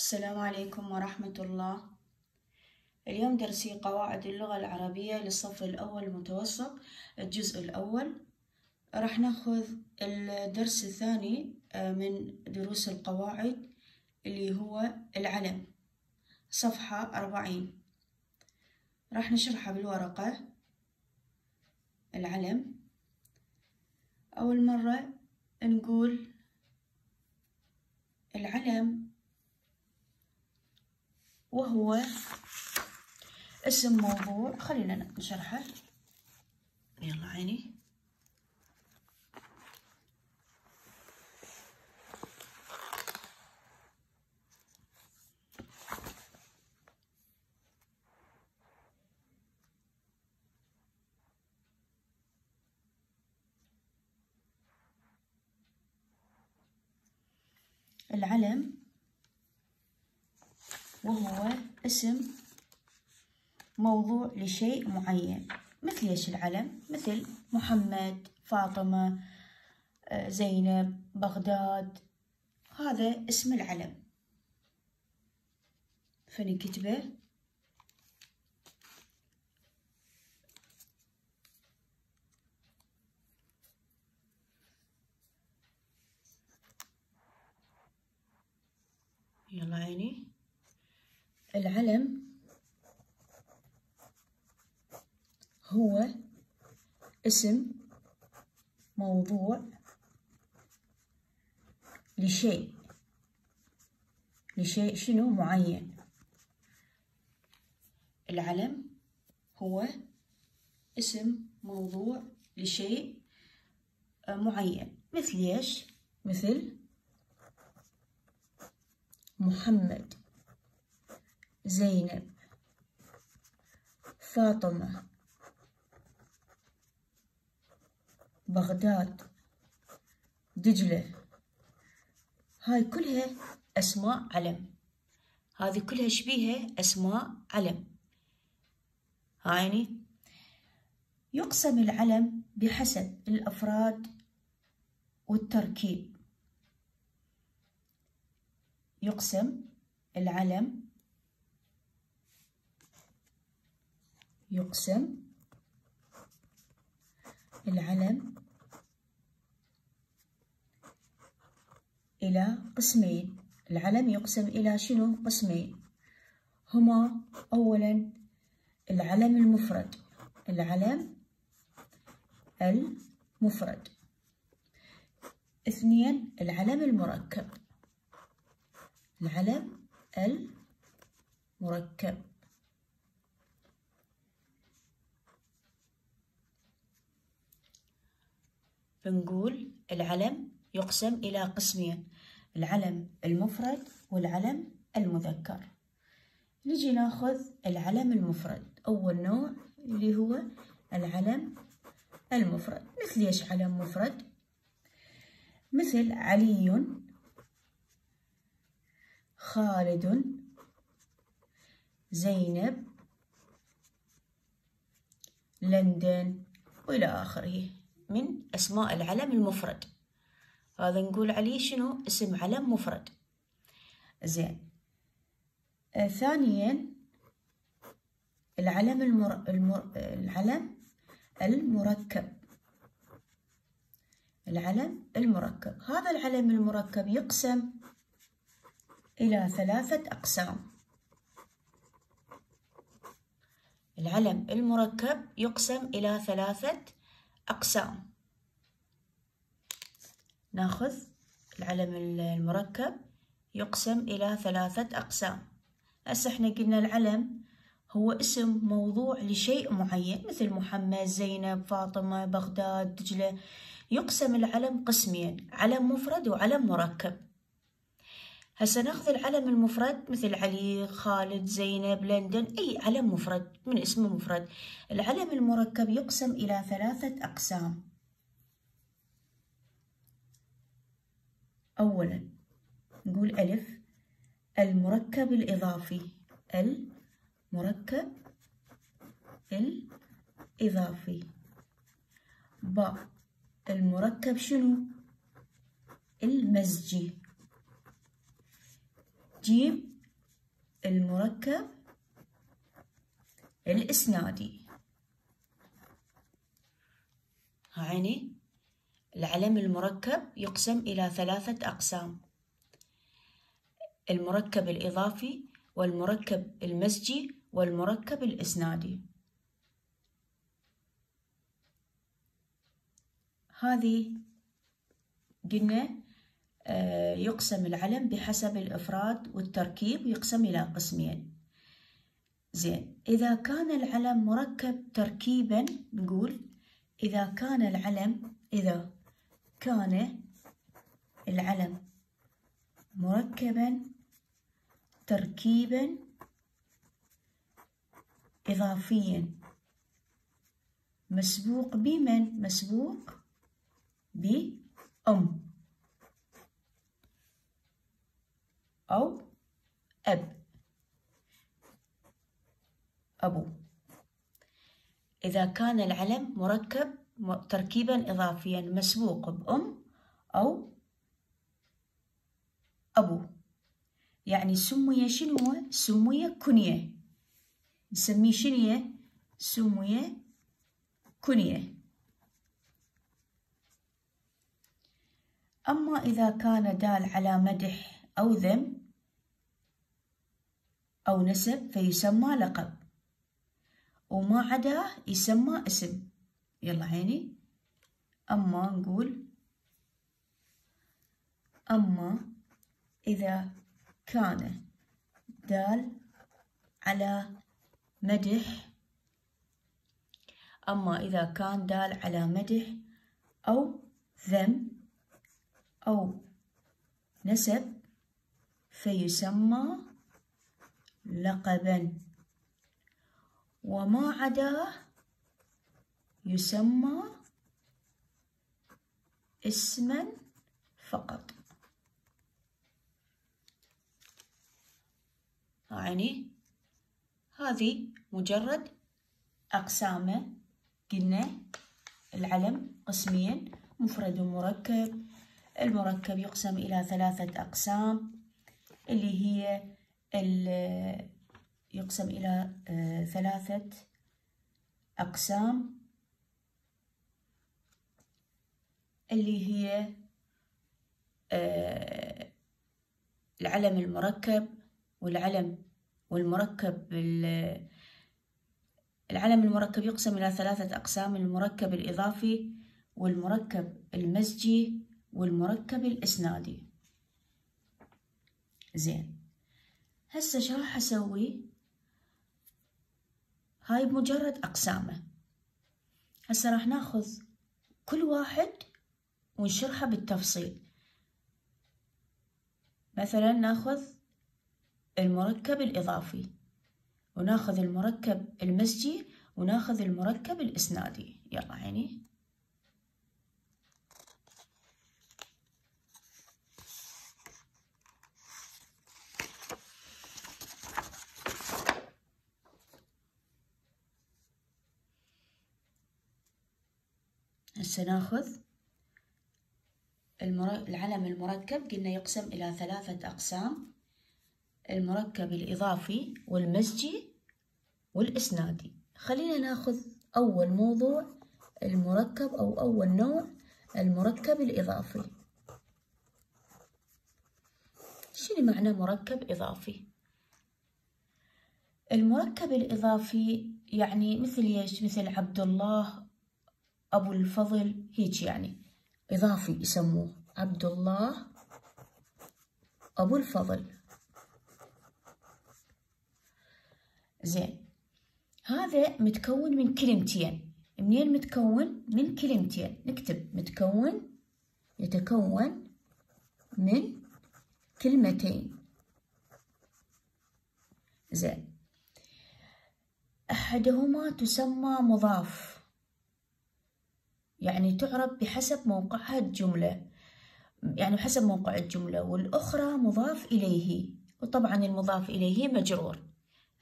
السلام عليكم ورحمة الله. اليوم درسي قواعد اللغة العربية للصف الأول متوسط الجزء الأول. راح ناخذ الدرس الثاني من دروس القواعد اللي هو العلم صفحة أربعين. راح نشرحها بالورقة. العلم. أول مرة نقول العلم وهو اسم موضوع. خلينا نشرحه. يلا عيني. العلم. وهو اسم موضوع لشيء معين مثل إيش العلم؟ مثل محمد فاطمة زينب بغداد هذا اسم العلم. فنكتبه يلا عيني. العلم هو اسم موضوع لشيء. لشيء شنو؟ معين. العلم هو اسم موضوع لشيء معين. مثل إيش؟ مثل محمد. زينب. فاطمة. بغداد. دجلة. هاي كلها أسماء علم. هذه كلها شبيهة أسماء علم. هايني. يقسم العلم بحسب الأفراد والتركيب. يقسم العلم يقسم العلم إلى قسمين. العلم يقسم إلى شنو؟ قسمين. هما أولا العلم المفرد العلم المفرد. اثنين العلم المركب العلم المركب. بنقول العلم يقسم إلى قسمين العلم المفرد والعلم المذكر. نجي ناخذ العلم المفرد أول نوع اللي هو العلم المفرد. مثل إيش علم مفرد؟ مثل علي خالد زينب لندن وإلى آخره. من أسماء العلم المفرد. هذا نقول عليه شنو؟ اسم علم مفرد. زين. آه ثانيا العلم المر... المر... العلم المركب. العلم المركب. هذا العلم المركب يقسم إلى ثلاثة أقسام. العلم المركب يقسم إلى ثلاثة أقسام. ناخذ العلم المركب يقسم إلى ثلاثة أقسام. هسه إحنا قلنا العلم هو اسم موضوع لشيء معين مثل محمد زينب فاطمة بغداد دجلة. يقسم العلم قسمين علم مفرد وعلم مركب. هسه ناخذ العلم المفرد مثل علي خالد زينب لندن أي علم مفرد من اسم مفرد. العلم المركب يقسم إلى ثلاثة أقسام. أولا نقول ألف المركب الإضافي. المركب الإضافي. باء المركب شنو؟ المزجي. جيم المركب الإسنادي. عيني العلم المركب يقسم إلى ثلاثة أقسام. المركب الإضافي والمركب المزجي والمركب الإسنادي. هذه قلنا يقسم العلم بحسب الإفراد والتركيب يقسم إلى قسمين زين إذا كان العلم مركب تركيبا نقول إذا كان العلم إذا كان العلم مركبا تركيبا إضافيا مسبوق بمن؟ مسبوق بأم أو أب. أبو. إذا كان العلم مركب تركيبا إضافيا مسبوق بأم أو أبو. يعني سمي شنو؟ سمي كنية. نسميه شنية؟ سمي كنية. أما إذا كان دال على مدح أو ذم أو نسب فيسمى لقب. وما عداه يسمى اسم. يلا عيني أما نقول أما إذا كان دال على مدح. أما إذا كان دال على مدح أو ذم أو نسب فيسمى لقبا. وما عداه يسمى اسما فقط. يعني هذه مجرد أقسامه قلنا العلم قسمين مفرد ومركب المركب يقسم إلى ثلاثة أقسام اللي هي يقسم إلى آه، ثلاثة أقسام اللي هي آه، العلم المركب والعلم والمركب العلم المركب يقسم إلى ثلاثة أقسام المركب الإضافي والمركب المزجي والمركب الإسنادي. زين. هسه شو راح أسوي؟ هاي بمجرد أقسامة. هسه راح ناخذ كل واحد ونشرحه بالتفصيل. مثلا ناخذ المركب الإضافي وناخذ المركب المزجي وناخذ المركب الإسنادي. يلا عيني. هسه ناخذ العلم المركب قلنا يقسم إلى ثلاثة أقسام المركب الإضافي والمزجي والإسنادي. خلينا ناخذ أول موضوع المركب أو أول نوع المركب الإضافي. شنو معنى مركب إضافي؟ المركب الإضافي يعني مثل يش مثل عبد الله أبو الفضل هيك يعني إضافي يسموه عبد الله أبو الفضل. زين هذا متكون من كلمتين. منين متكون؟ من كلمتين. نكتب متكون يتكون من كلمتين. زين أحدهما تسمى مضاف. يعني تعرب بحسب موقعها الجملة. يعني بحسب موقع الجملة والأخرى مضاف إليه. وطبعا المضاف إليه مجرور.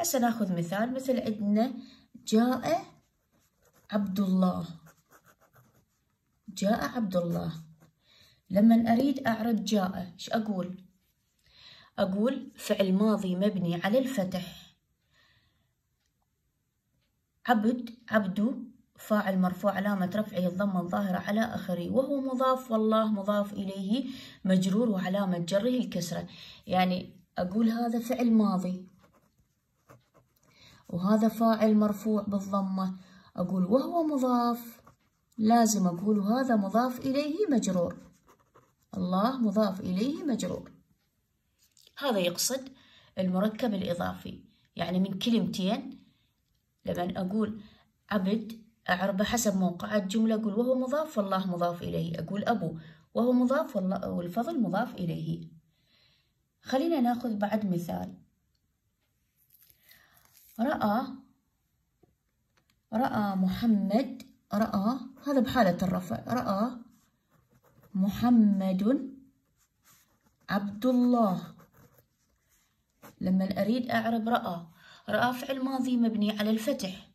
هسه نأخذ مثال مثل عندنا جاء عبد الله جاء عبد الله لما أريد أعرض جاء إيش أقول؟ أقول فعل ماضي مبني على الفتح. عبد عبد فاعل مرفوع علامة رفعه الضمة الظاهرة على آخره وهو مضاف والله مضاف إليه مجرور وعلامة جره الكسرة. يعني أقول هذا فعل ماضي وهذا فاعل مرفوع بالضمة. أقول وهو مضاف لازم أقول هذا مضاف إليه مجرور. الله مضاف إليه مجرور. هذا يقصد المركب الإضافي. يعني من كلمتين لما أقول عبد أعربه حسب موقع الجملة أقول وهو مضاف والله مضاف إليه. أقول أبو وهو مضاف والفضل مضاف إليه. خلينا ناخذ بعد مثال. رأى رأى محمد رأى هذا بحالة الرفع. رأى محمد عبد الله. لما أريد أعرب رأى رأى فعل ماضي مبني على الفتح.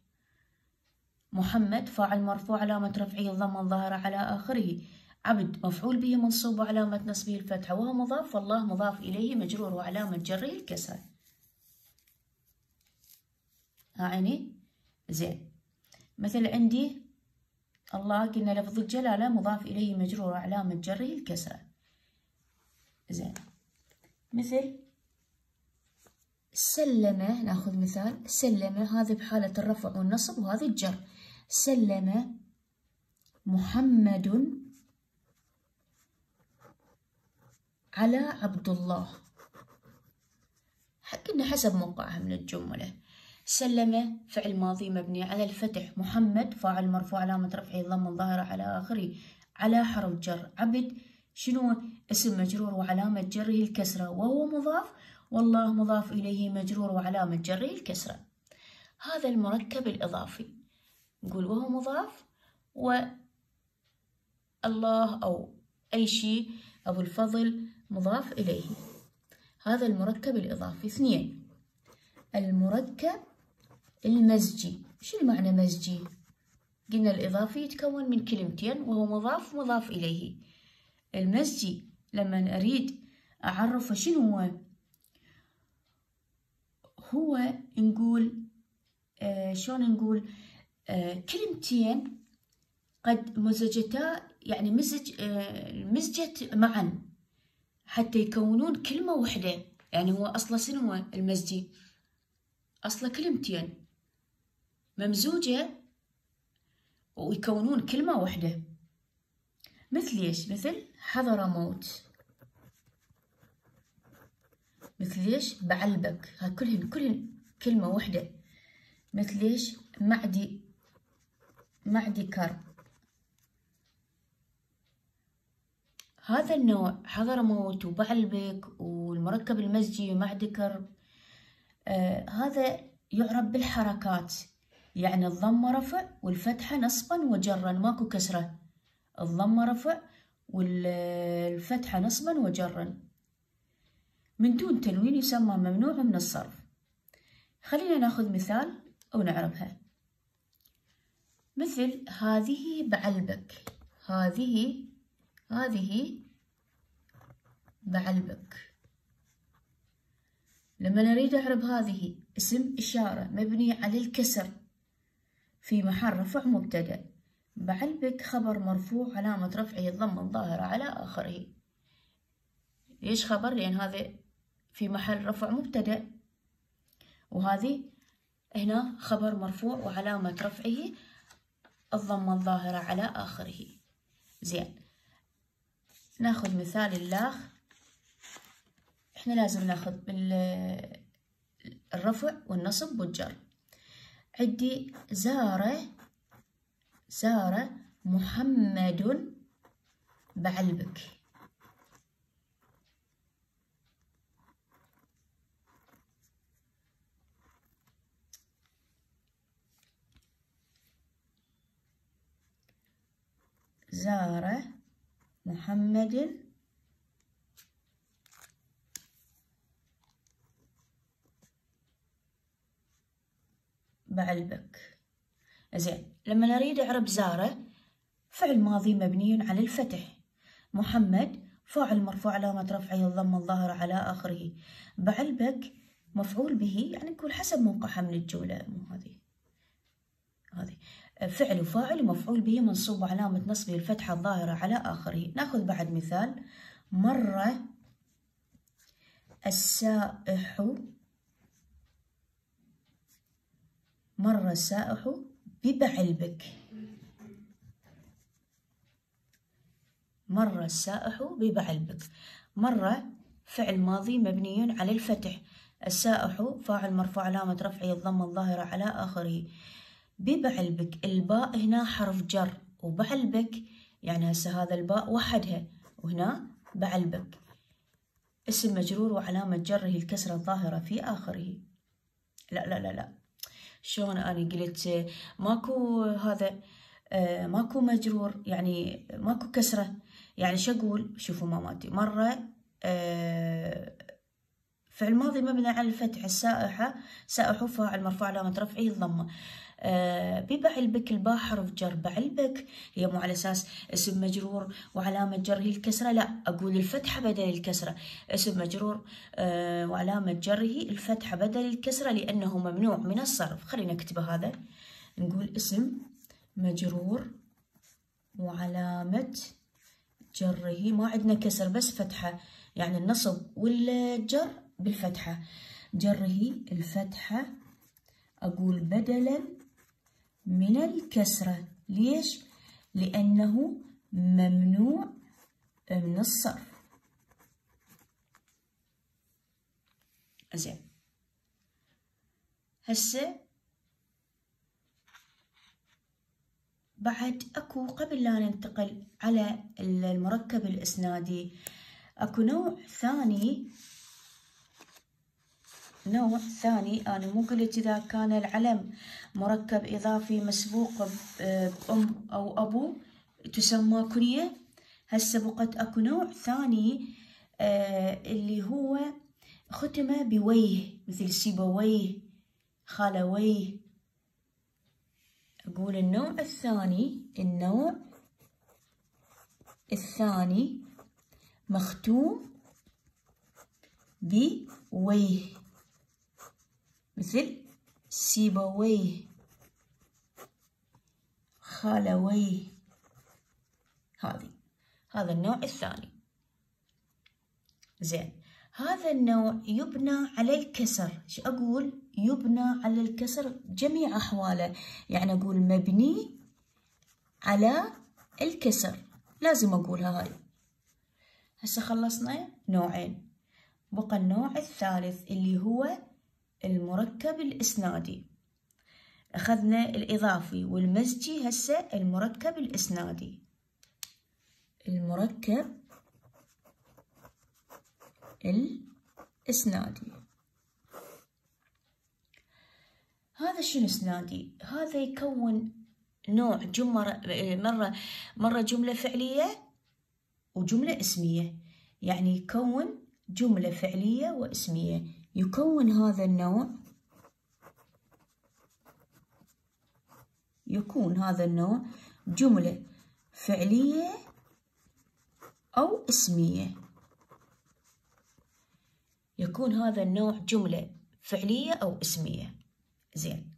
محمد فاعل مرفوع علامة رفعه الضم الظاهرة على آخره. عبد مفعول به منصوب وعلامة نصبه الفتحة وهو مضاف والله مضاف إليه مجرور وعلامة جره الكسر. عيني زين. مثل عندي الله قلنا لفظ الجلالة مضاف إليه مجرور وعلامة جره الكسرة زين. مثل سلم نأخذ مثال. سلم هذا بحالة الرفع والنصب وهذا الجر. سلم محمد على عبد الله. قلنا حسب موقعها من الجملة. سلم فعل ماضي مبني على الفتح. محمد فاعل مرفوع علامة رفعه ضم الظاهرة على آخره. على حرف جر. عبد شنو؟ اسم مجرور وعلامة جره الكسرة. وهو مضاف. والله مضاف إليه مجرور وعلامة جره الكسرة. هذا المركب الإضافي. نقول وهو مضاف والله أو أي شيء أبو الفضل مضاف إليه. هذا المركب الإضافي. اثنين المركب المزجي. شو المعنى مزجي؟ قلنا الإضافي يتكون من كلمتين وهو مضاف مضاف إليه. المزجي لما أريد أعرفه شنو هو هو نقول آه شلون نقول؟ كلمتين قد مزجتا يعني مزج مزجت معا حتى يكونون كلمة واحدة. يعني هو أصلا شنو المزجي؟ أصلا كلمتين ممزوجة ويكونون كلمة واحدة. مثل إيش؟ مثل حضر موت. مثل إيش؟ بعلبك. ها كلهن كلهن كلمة واحدة. مثل إيش؟ معدي. معدي كرب. هذا النوع حضر موت وبعلبك والمركب المزجي ومعدي كرب. آه هذا يعرف بالحركات. يعني الضمة رفع والفتحة نصبا وجرا ماكو كسرة. الضمة رفع والفتحة نصبا وجرا. من دون تنوين يسمى ممنوع من الصرف. خلينا ناخذ مثال أو نعرفها مثل هذه بعلبك. هذه هذه بعلبك. لما نريد أعرب هذه اسم إشارة مبني على الكسر. في محل رفع مبتدأ. بعلبك خبر مرفوع علامة رفعه الضمة الظاهرة على آخره. ليش خبر؟ لأن هذا في محل رفع مبتدأ. وهذه هنا خبر مرفوع وعلامة رفعه الضمة الظاهرة على آخره. زين. ناخذ مثال اللاخ. إحنا لازم ناخذ الرفع والنصب والجر. عندي زار زار محمد بعلبك. زار محمد بعلبك. زين لما نريد اعرب زارة فعل ماضي مبني على الفتح. محمد فاعل مرفوع علامة رفعه الضمة الظاهرة على آخره. بعلبك مفعول به يعني نقول حسب موقعها من الجملة مو هذه. هذه. فعل وفاعل ومفعول به منصوب علامة نصبه الفتحة الظاهرة على آخره. نأخذ بعد مثال. مرة السائح. مر السائح ببعلبك مر السائح ببعلبك مر فعل ماضي مبني على الفتح. السائح فاعل مرفوع علامة رفعه الضمة الظاهرة على آخره. ببعلبك الباء هنا حرف جر وبعلبك يعني هسه هذا الباء وحدها وهنا بعلبك. اسم مجرور وعلامة جره الكسرة الظاهرة في آخره. لا لا لا لا. شلون أنا قلت ماكو هذا آه ماكو مجرور يعني ماكو كسرة. يعني شو أقول؟ شوفوا ماماتي مرة آه فعل ماضي مبني على الفتح السائحة سائح فاعل مرفوع علامة رفعه الضمة. آه ببعلبك الباء حرف جر بعلبك هي مو على أساس اسم مجرور وعلامة جره الكسرة لا أقول الفتحة بدل الكسرة. اسم مجرور آه وعلامة جره الفتحة بدل الكسرة لأنه ممنوع من الصرف. خلينا نكتب هذا. نقول اسم مجرور وعلامة جره. ما عندنا كسر بس فتحة. يعني النصب والجر بالفتحة. جره الفتحة أقول بدلا من الكسرة. ليش؟ لأنه ممنوع من الصرف. زين. هسه بعد أكو قبل لا ننتقل على المركب الإسنادي أكو نوع ثاني نوع ثاني أنا مو قلت إذا كان العلم مركب إضافي مسبوق بأم أو أبو تسمى كنية هسه بقت أكو نوع ثاني آه اللي هو ختم بويه مثل سيبويه خالويه أقول النوع الثاني النوع الثاني مختوم بويه. مثل سيبويه خالويه. هذه هذا النوع الثاني. زين هذا النوع يبنى على الكسر. شو أقول؟ يبنى على الكسر جميع أحواله. يعني أقول مبني على الكسر. لازم أقولها هاي. هسه خلصنا نوعين. بقى النوع الثالث اللي هو المركب الإسنادي. أخذنا الإضافي والمزجي هسه المركب الإسنادي. المركب الإسنادي. هذا شنو إسنادي؟ هذا يكون نوع جملة مرة مرة جملة فعلية وجملة اسمية. يعني يكون جملة فعلية واسمية. يكون هذا النوع يكون هذا النوع جملة فعلية أو اسمية. يكون هذا النوع جملة فعلية أو اسمية. زين.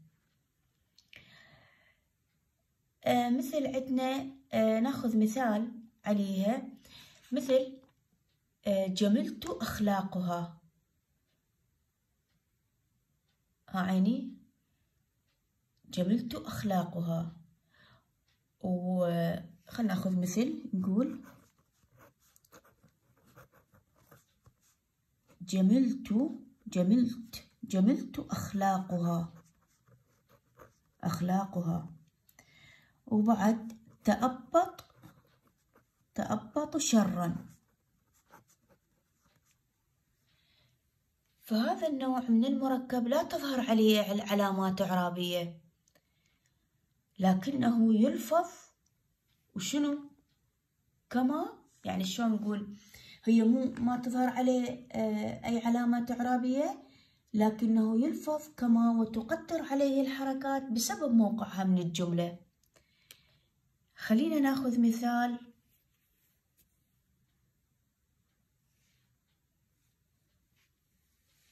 آه مثل عندنا آه ناخذ مثال عليها. مثل آه جملت أخلاقها. ها عيني؟ جملت أخلاقها. وخلنا نأخذ مثل نقول جملت جملت جملت أخلاقها. أخلاقها. وبعد تأبط تأبط شرا. فهذا النوع من المركب لا تظهر عليه علامات إعرابية. لكنه يلفظ وشنو؟ كما يعني شلون نقول؟ هي مو ما تظهر عليه أي علامات إعرابية لكنه يلفظ كما وتقدر عليه الحركات بسبب موقعها من الجملة. خلينا ناخذ مثال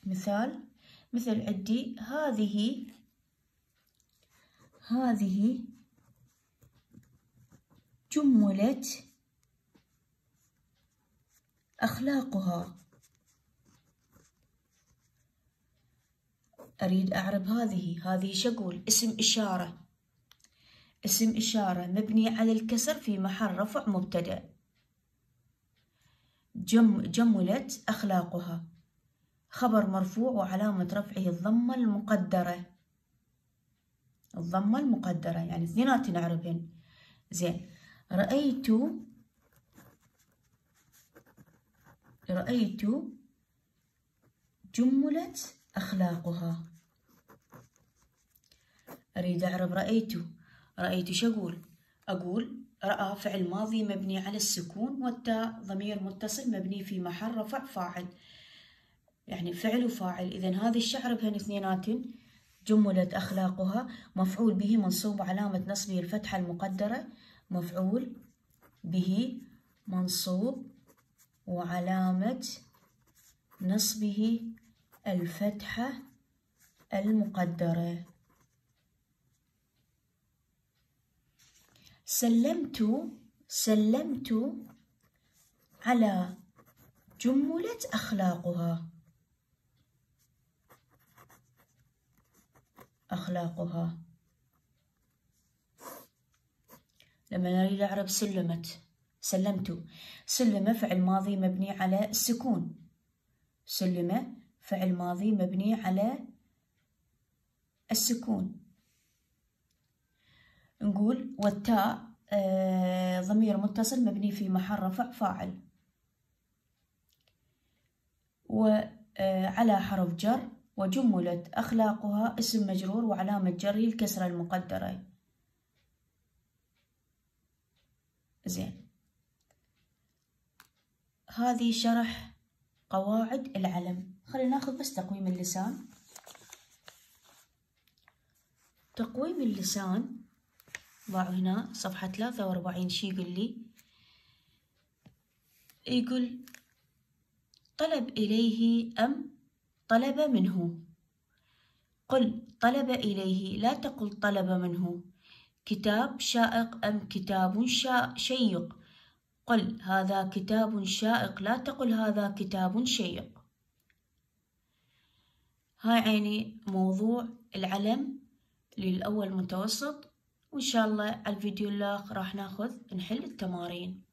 مثال مثل عندي هذه هذه جملت أخلاقها. أريد أعرب هذه هذه شقول اسم إشارة. اسم إشارة مبني على الكسر في محل رفع مبتدأ. جم جملت أخلاقها. خبر مرفوع وعلامة رفعه الضمة المقدرة. الضمة المقدرة يعني اثنينات نعرفهن زين رأيت رأيت جملت أخلاقها. أريد أعرف رأيت. رأيت شو أقول؟ أقول رأى فعل ماضي مبني على السكون والتاء ضمير متصل مبني في محل رفع فاعل. يعني فعل وفاعل. إذا هذه الشعر بهن اثنينات جملت أخلاقها مفعول به منصوب علامة نصبه الفتحة المقدرة مفعول به منصوب وعلامة نصبه الفتحة المقدرة. سلمت سلمت على جملة أخلاقها. أخلاقها. لما نريد أعرف سلمت سلمت. سلم فعل ماضي مبني على السكون. سلم فعل ماضي مبني على السكون. نقول والتاء آه ضمير متصل مبني في محل رفع فاعل. وعلى حرف جر وجملت أخلاقها اسم مجرور وعلامة جره الكسرة المقدرة. زين. هذه شرح قواعد العلم. خلينا ناخذ بس تقويم اللسان. تقويم اللسان ضع هنا صفحة ثلاثة وأربعين شي يقول لي؟ يقول طلب إليه أم طلب منه. قل طلب إليه لا تقل طلب منه. كتاب شائق أم كتاب شيق؟ قل هذا كتاب شائق لا تقل هذا كتاب شيق. هاي عيني موضوع العلم للأول متوسط. وإن شاء الله على الفيديو اللي راح ناخذ نحل التمارين.